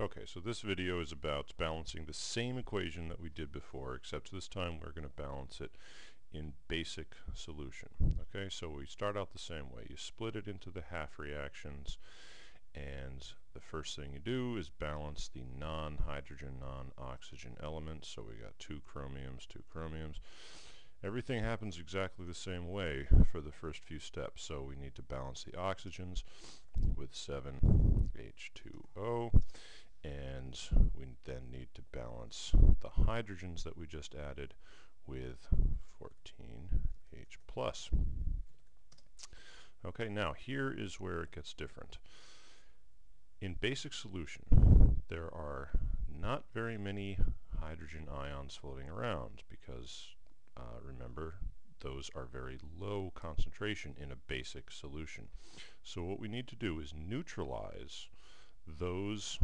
Okay, so this video is about balancing the same equation that we did before, except this time we're going to balance it in basic solution. Okay, so we start out the same way. You split it into the half reactions, and the first thing you do is balance the non-hydrogen, non-oxygen elements. So we got two chromiums, two chromiums. Everything happens exactly the same way for the first few steps. So we need to balance the oxygens with 7H2O and we then need to balance the hydrogens that we just added with 14H plus. Okay, now here is where it gets different. In basic solution, there are not very many hydrogen ions floating around because, uh, remember, those are very low concentration in a basic solution. So what we need to do is neutralize those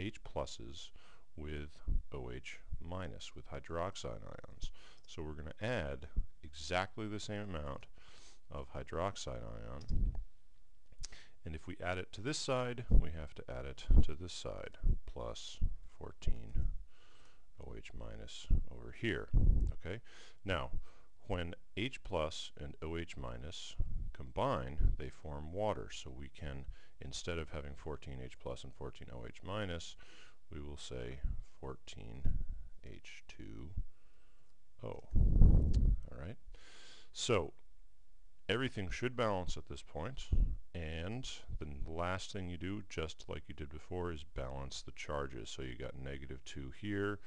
H pluses with OH minus, with hydroxide ions. So we're going to add exactly the same amount of hydroxide ion. And if we add it to this side, we have to add it to this side, plus 14 OH minus over here. Okay. Now, when H plus and OH minus combine, they form water. So we can, instead of having 14H plus and 14OH minus, we will say 14H2O. Alright, so everything should balance at this point, and the last thing you do, just like you did before, is balance the charges. So you got negative 2 here,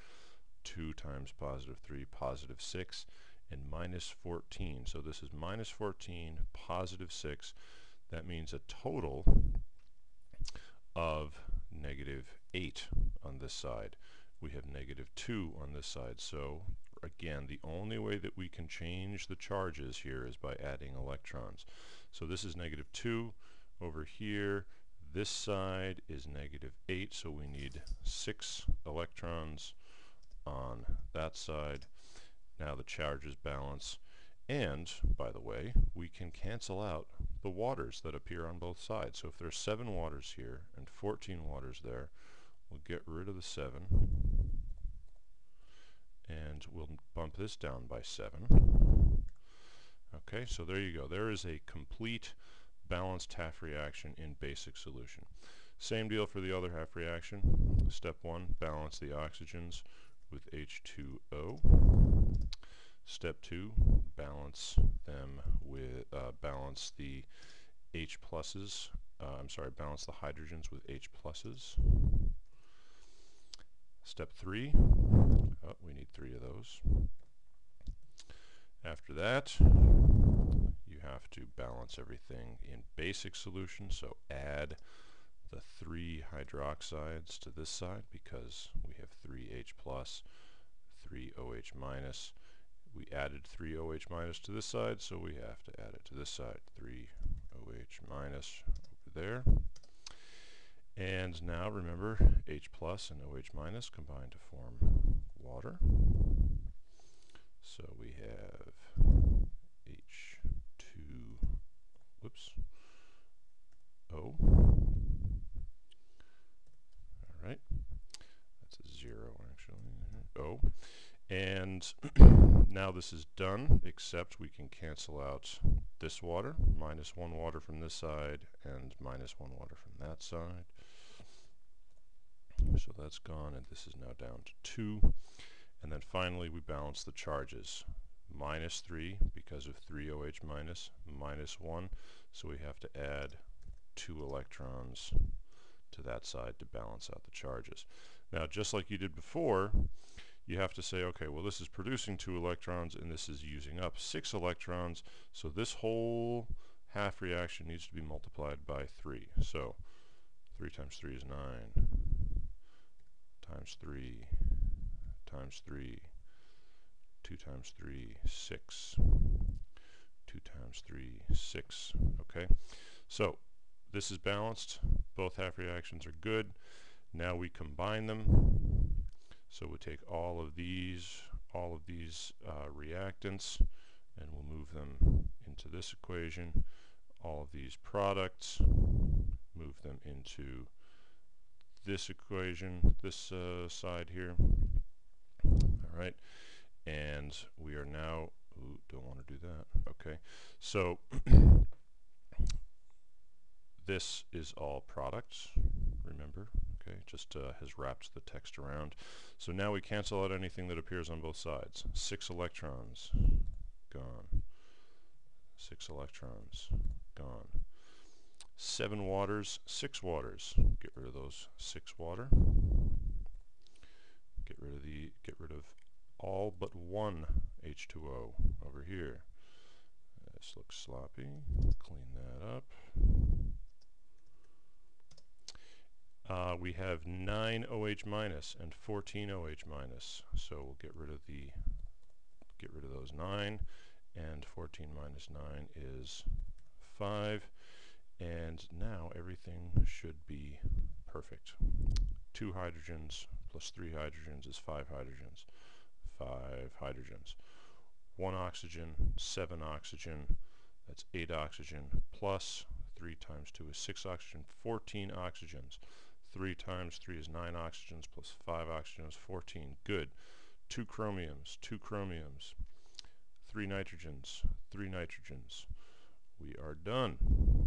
2 times positive 3, positive 6, and minus 14. So this is minus 14, positive 6. That means a total of negative 8 on this side. We have negative 2 on this side. So again, the only way that we can change the charges here is by adding electrons. So this is negative 2 over here. This side is negative 8, so we need 6 electrons on that side. Now the charges balance. And, by the way, we can cancel out the waters that appear on both sides. So if there's 7 waters here and 14 waters there, we'll get rid of the 7 and we'll bump this down by 7. Okay, so there you go. There is a complete balanced half reaction in basic solution. Same deal for the other half reaction. Step 1, balance the oxygens with H2O. Step 2, balance them with, uh, balance the H pluses, uh, I'm sorry, balance the hydrogens with H pluses. Step 3, oh, we need three of those. After that, you have to balance everything in basic solution, so add the three hydroxides to this side because we have 3H plus, 3OH minus. We added 3OH minus to this side, so we have to add it to this side, 3OH minus over there. And now remember, H plus and OH minus combine to form water. So we have And now this is done, except we can cancel out this water, minus one water from this side, and minus one water from that side. So that's gone, and this is now down to 2. And then finally, we balance the charges. Minus 3 because of 3OH minus, minus 1. So we have to add 2 electrons to that side to balance out the charges. Now, just like you did before, you have to say, okay, well, this is producing 2 electrons, and this is using up 6 electrons. So this whole half reaction needs to be multiplied by 3. So 3 times 3 is 9 times 3 times 3 2 times 3 6 2 times 3 6 okay so this is balanced both half reactions are good now we combine them so we take all of these all of these uh, reactants and we'll move them into this equation all of these products move them into this equation, this uh, side here. All right, and we are now, ooh, don't want to do that. Okay, so this is all products, just uh, has wrapped the text around. So now we cancel out anything that appears on both sides. Six electrons, gone. Six electrons, gone. Seven waters, six waters. Get rid of those six water. Get rid of the, get rid of all but one H2O over here. This looks sloppy. Clean that up. Uh, we have 9 OH minus and 14 OH minus. So we'll get rid of the get rid of those 9 and 14 minus 9 is 5 and now everything should be perfect. Two hydrogens plus three hydrogens is five hydrogens. Five hydrogens. One oxygen, seven oxygen, that's eight oxygen, plus three times two is six oxygen, 14 oxygens. 3 times 3 is 9 oxygens plus 5 oxygens, 14. Good. 2 chromiums, 2 chromiums, 3 nitrogens, 3 nitrogens. We are done.